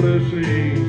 blessings